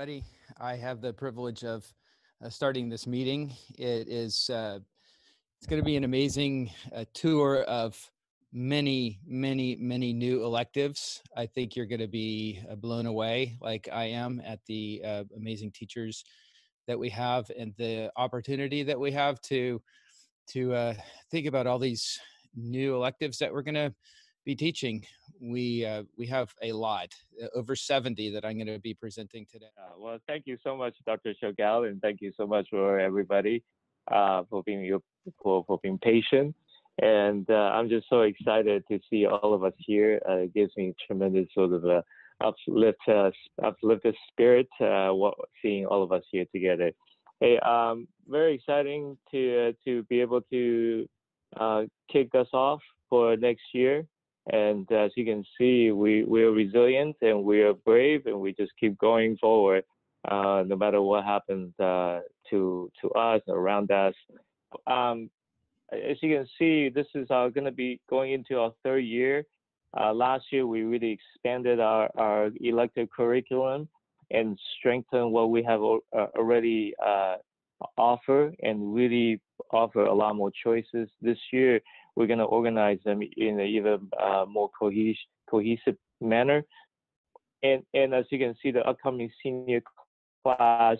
everybody. I have the privilege of uh, starting this meeting. It is uh, it's going to be an amazing uh, tour of many, many, many new electives. I think you're going to be uh, blown away, like I am, at the uh, amazing teachers that we have and the opportunity that we have to to uh, think about all these new electives that we're going to be teaching. We uh, we have a lot, uh, over 70 that I'm going to be presenting today. Uh, well, thank you so much, Dr. Shogal, and thank you so much for everybody uh, for being for, for being patient. And uh, I'm just so excited to see all of us here. It gives me tremendous sort of a uplift, uplifted spirit, what, seeing all of us here together. Hey, um, very exciting to to be able to kick us off for next year. And as you can see, we, we're resilient and we are brave and we just keep going forward uh, no matter what happens uh, to, to us around us. Um, as you can see, this is uh, going to be going into our third year. Uh, last year, we really expanded our, our elective curriculum and strengthened what we have uh, already uh, offer and really offer a lot more choices. This year, we're going to organize them in an even uh, more cohes- cohesive manner. And, and as you can see, the upcoming senior class,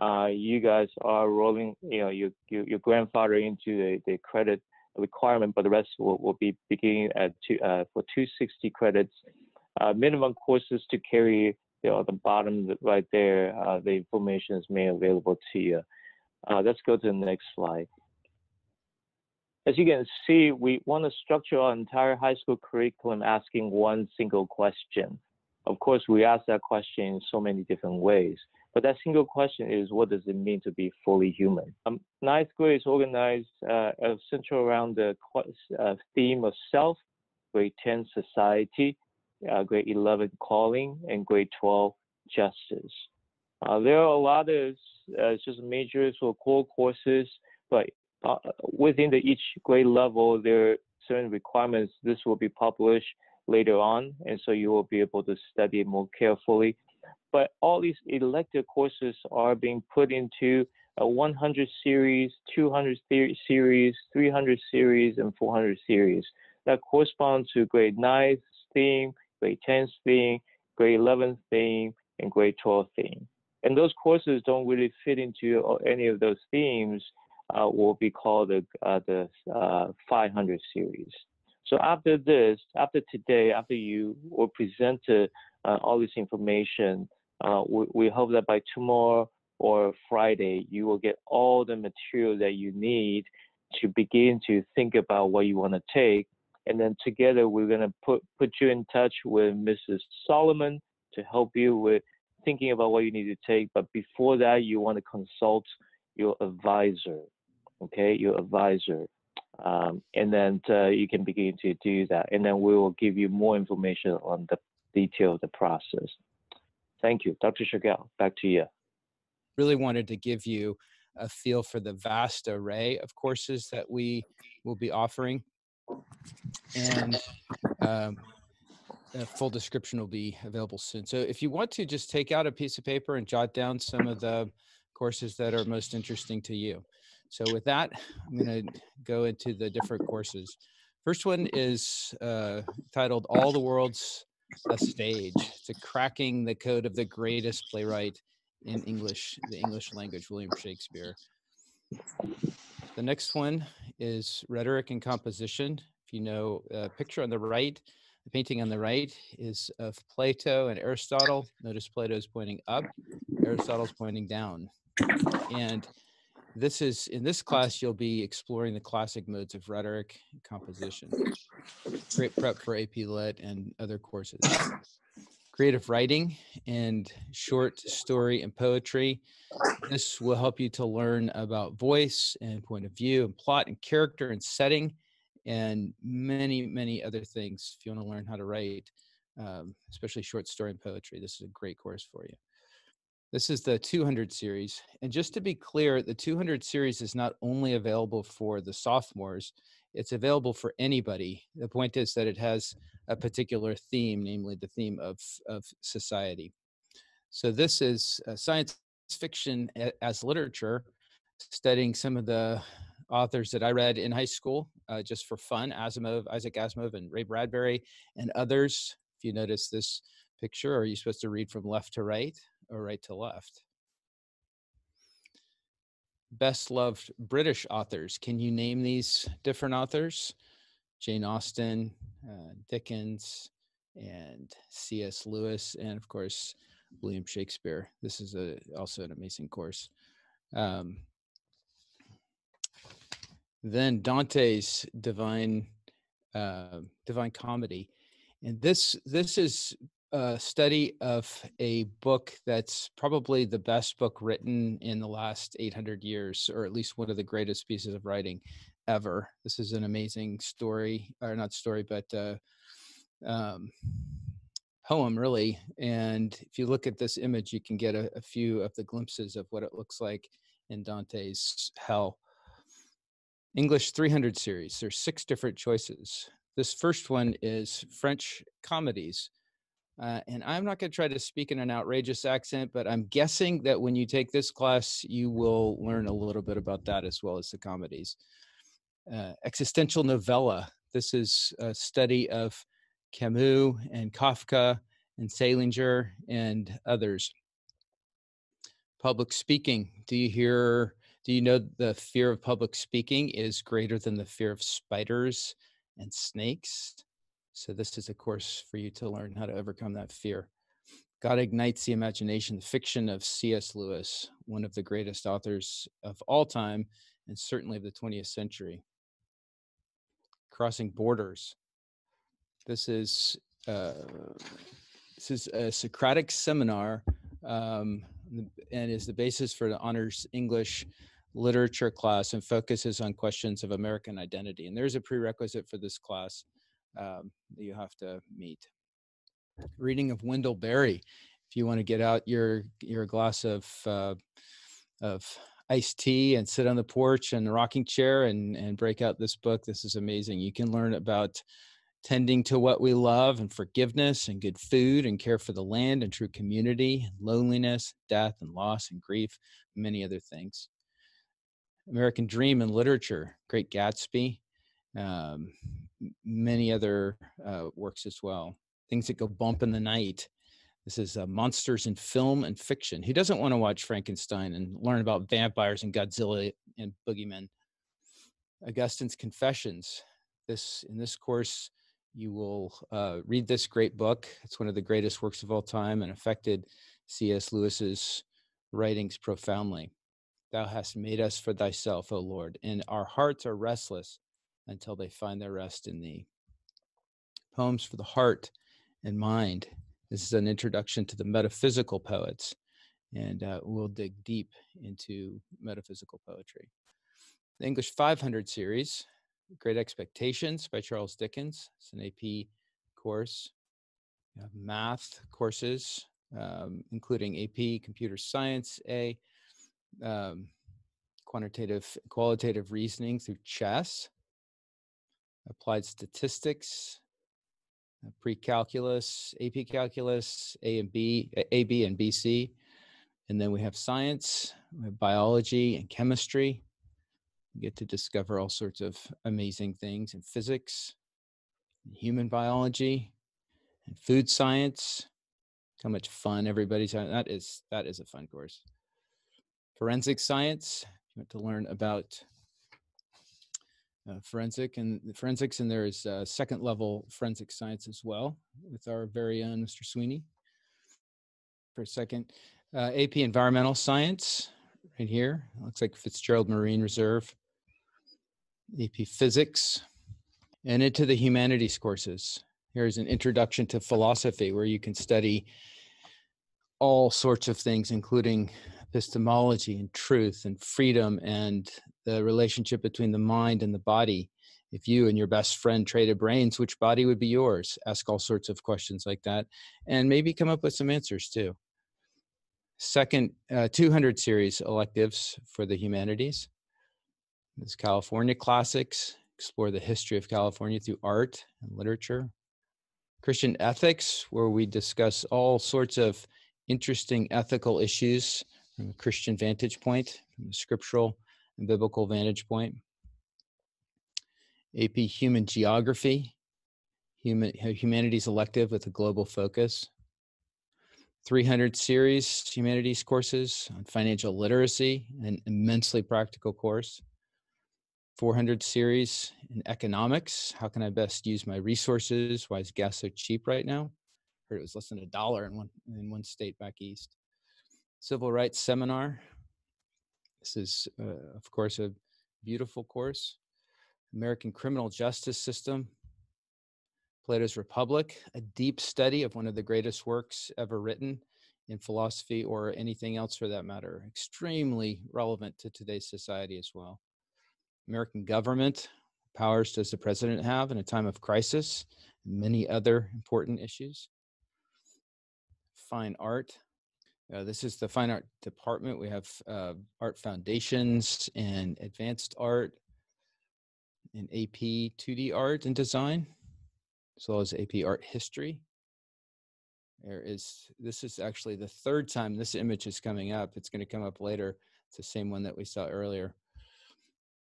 uh, you guys are rolling, you know, your, your, your grandfather into the, the credit requirement, but the rest will, will be beginning at two, uh, for 260 credits. Uh, minimum courses to carry, you know, the bottom right there, uh, the information is made available to you. Uh, let's go to the next slide. As you can see, we want to structure our entire high school curriculum asking one single question. Of course, we ask that question in so many different ways, but that single question is, what does it mean to be fully human? Um, ninth grade is organized uh, central around the uh, theme of self, grade 10 society, uh, grade 11 calling, and grade 12 justice. Uh, there are a lot of uh, just majors or core courses, but uh, within the each grade level, there are certain requirements. This will be published later on, and so you will be able to study more carefully. But all these elective courses are being put into a 100 series, 200 series, 300 series, and 400 series that correspond to grade 9 theme, grade 10 theme, grade 11 theme, and grade 12 theme. And those courses don't really fit into any of those themes uh, will be called the, uh, the uh, 500 series. So after this, after today, after you were presented uh, all this information, uh, we, we, hope that by tomorrow or Friday, you will get all the material that you need to begin to think about what you want to take. And then together, we're going to put, put you in touch with Mrs. Solomon to help you with thinking about what you need to take. But before that, you want to consult your advisor okay, your advisor. Um, and then uh, you can begin to do that. And then we will give you more information on the detail of the process. Thank you. Dr. Chagall, back to you. Really wanted to give you a feel for the vast array of courses that we will be offering. And um, a full description will be available soon. So if you want to just take out a piece of paper and jot down some of the courses that are most interesting to you. So with that, I'm going to go into the different courses. First one is uh, titled All the World's a Stage. It's a cracking the code of the greatest playwright in English, the English language, William Shakespeare. The next one is Rhetoric and Composition. If you know, a picture on the right, the painting on the right is of Plato and Aristotle. Notice Plato is pointing up, Aristotle's pointing down. And this is in this class you'll be exploring the classic modes of rhetoric and composition great prep for ap lit and other courses. Creative writing and short story and poetry this will help you to learn about voice and point of view and plot and character and setting and many many other things if you want to learn how to write um, especially short story and poetry this is a great course for you this is the 200 series. And just to be clear, the 200 series is not only available for the sophomores, it's available for anybody. The point is that it has a particular theme, namely the theme of, of society. So this is uh, science fiction as literature, studying some of the authors that I read in high school uh, just for fun Asimov, Isaac Asimov, and Ray Bradbury, and others. If you notice this picture, are you supposed to read from left to right or right to left? Best loved British authors. Can you name these different authors? Jane Austen, uh, Dickens, and C.S. Lewis, and of course, William Shakespeare. This is a, also an amazing course. Um, then Dante's Divine uh, Divine Comedy, and this this is a study of a book that's probably the best book written in the last 800 years, or at least one of the greatest pieces of writing ever. This is an amazing story, or not story, but uh, um, poem, really. And if you look at this image, you can get a, a few of the glimpses of what it looks like in Dante's Hell. English 300 series. There's six different choices. This first one is French comedies. Uh, and I'm not going to try to speak in an outrageous accent, but I'm guessing that when you take this class, you will learn a little bit about that as well as the comedies. Uh, existential novella. This is a study of Camus and Kafka and Salinger and others. Public speaking. Do you hear do you know the fear of public speaking is greater than the fear of spiders and snakes? So, this is a course for you to learn how to overcome that fear. God Ignites the Imagination, the fiction of C.S. Lewis, one of the greatest authors of all time, and certainly of the 20th century. Crossing Borders. This is uh, this is a Socratic seminar um, and is the basis for the honors English literature class and focuses on questions of American identity. And there's a prerequisite for this class um, that you have to meet. Reading of Wendell Berry. If you want to get out your your glass of uh, of iced tea and sit on the porch and the rocking chair and and break out this book, this is amazing. You can learn about tending to what we love and forgiveness and good food and care for the land and true community, loneliness, death and loss and grief, many other things. American Dream in literature, Great Gatsby, um, many other uh, works as well. Things that go bump in the night. This is uh, monsters in film and fiction. Who doesn't want to watch Frankenstein and learn about vampires and Godzilla and boogeymen? Augustine's Confessions. This in this course, you will uh, read this great book. It's one of the greatest works of all time and affected C.S. Lewis's writings profoundly. Thou hast made us for thyself, O Lord, and our hearts are restless until they find their rest in thee. Poems for the heart and mind. This is an introduction to the metaphysical poets, and uh, we'll dig deep into metaphysical poetry. The English 500 series, Great Expectations by Charles Dickens. It's an AP course. Math courses, um, including AP Computer Science A, um, quantitative qualitative reasoning through chess, applied statistics, uh, pre-calculus, AP calculus, A and B, A, B and BC, and then we have science, we have biology and chemistry. We get to discover all sorts of amazing things in physics, and human biology, and food science. How much fun everybody's having. That is that is a fun course forensic science. you want to learn about uh, forensic and forensics, and there's uh, second level forensic science as well with our very own Mr. Sweeney. For a second, uh, AP Environmental Science right here. Looks like Fitzgerald Marine Reserve. AP Physics, and into the humanities courses. Here's an introduction to philosophy where you can study all sorts of things, including epistemology and truth and freedom and the relationship between the mind and the body. If you and your best friend traded brains, which body would be yours? Ask all sorts of questions like that and maybe come up with some answers too. Second, uh, 200 series electives for the humanities. This California Classics, explore the history of California through art and literature. Christian ethics, where we discuss all sorts of interesting ethical issues from a Christian vantage point, from a scriptural and biblical vantage point. AP Human Geography, human, Humanities Elective with a global focus. 300 series humanities courses on financial literacy, an immensely practical course. 400 series in economics. How can I best use my resources? Why is gas so cheap right now? Heard it was less than a dollar in one in one state back east. Civil rights seminar. This is, uh, of course, a beautiful course. American criminal justice system. Plato's Republic, a deep study of one of the greatest works ever written in philosophy or anything else for that matter. Extremely relevant to today's society as well. American government, powers does the president have in a time of crisis, many other important issues. Fine art. Uh, this is the fine art department. We have uh, art foundations and advanced art and AP 2D art and design, as well as AP art history. There is, this is actually the third time this image is coming up. It's going to come up later. It's the same one that we saw earlier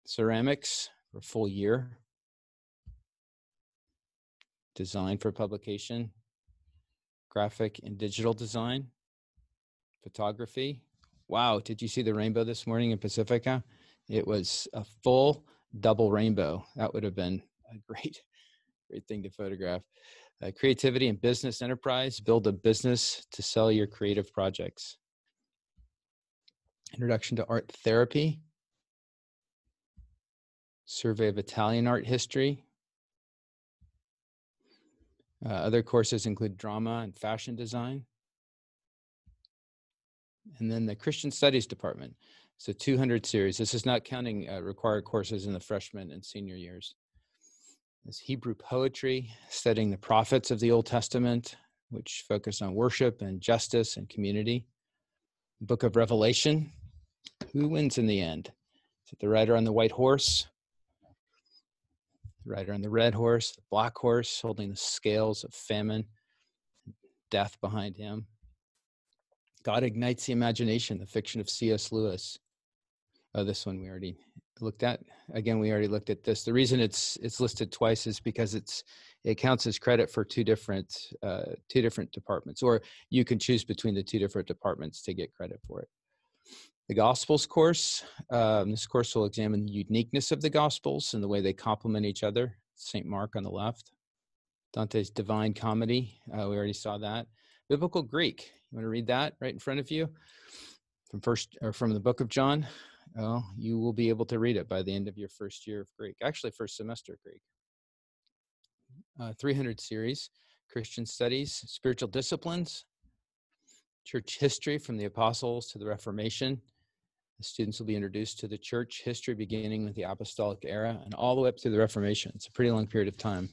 ceramics for full year, design for publication, graphic and digital design, photography. Wow, did you see the rainbow this morning in Pacifica? It was a full double rainbow. That would have been a great, great thing to photograph. Uh, creativity and business enterprise, build a business to sell your creative projects. Introduction to art therapy, survey of Italian art history. Uh, other courses include drama and fashion design. And then the Christian Studies Department. So 200 series. This is not counting uh, required courses in the freshman and senior years. This Hebrew poetry, studying the prophets of the Old Testament, which focus on worship and justice and community. Book of Revelation. Who wins in the end? Is it the rider on the white horse the rider on the red horse, the black horse holding the scales of famine, death behind him. God ignites the imagination, the fiction of C.S. Lewis. Oh, this one we already looked at. Again, we already looked at this. The reason it's it's listed twice is because it's it counts as credit for two different uh, two different departments, or you can choose between the two different departments to get credit for it the Gospels course. Um, this course will examine the uniqueness of the Gospels and the way they complement each other. St. Mark on the left. Dante's Divine Comedy. Uh, we already saw that. Biblical Greek. You want to read that right in front of you from first or from the book of John? Well, you will be able to read it by the end of your first year of Greek. Actually, first semester Greek. Uh, 300 series, Christian studies, spiritual disciplines, church history from the apostles to the Reformation, the students will be introduced to the church history beginning with the apostolic era and all the way up to the Reformation. It's a pretty long period of time.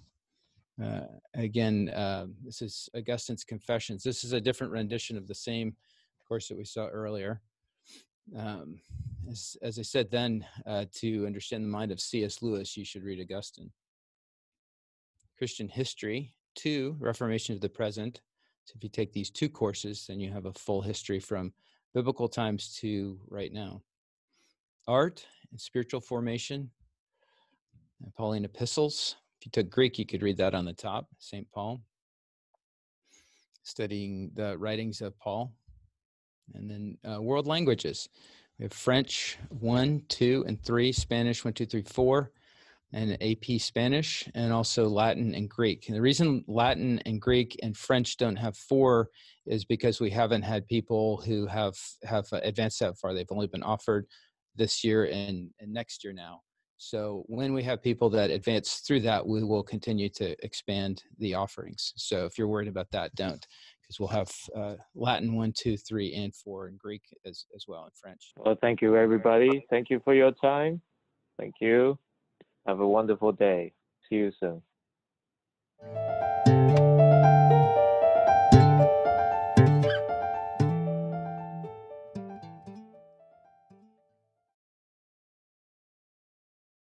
Uh, again, uh, this is Augustine's Confessions. This is a different rendition of the same course that we saw earlier. Um, as, as, I said then, uh, to understand the mind of C.S. Lewis, you should read Augustine. Christian history, two, Reformation to the present. So if you take these two courses, then you have a full history from biblical times to right now. Art and spiritual formation, Pauline epistles. If you took Greek, you could read that on the top, St. Paul. Studying the writings of Paul. And then uh, world languages. We have French 1, 2, and 3, Spanish 1, 2, 3, 4, and AP Spanish, and also Latin and Greek. And the reason Latin and Greek and French don't have four is because we haven't had people who have have advanced that far. They've only been offered this year and, and next year now. So when we have people that advance through that, we will continue to expand the offerings. So if you're worried about that, don't, because we'll have uh, Latin one, two, three, and four, and Greek as as well, and French. Well, thank you, everybody. Thank you for your time. Thank you. Have a wonderful day. See you soon.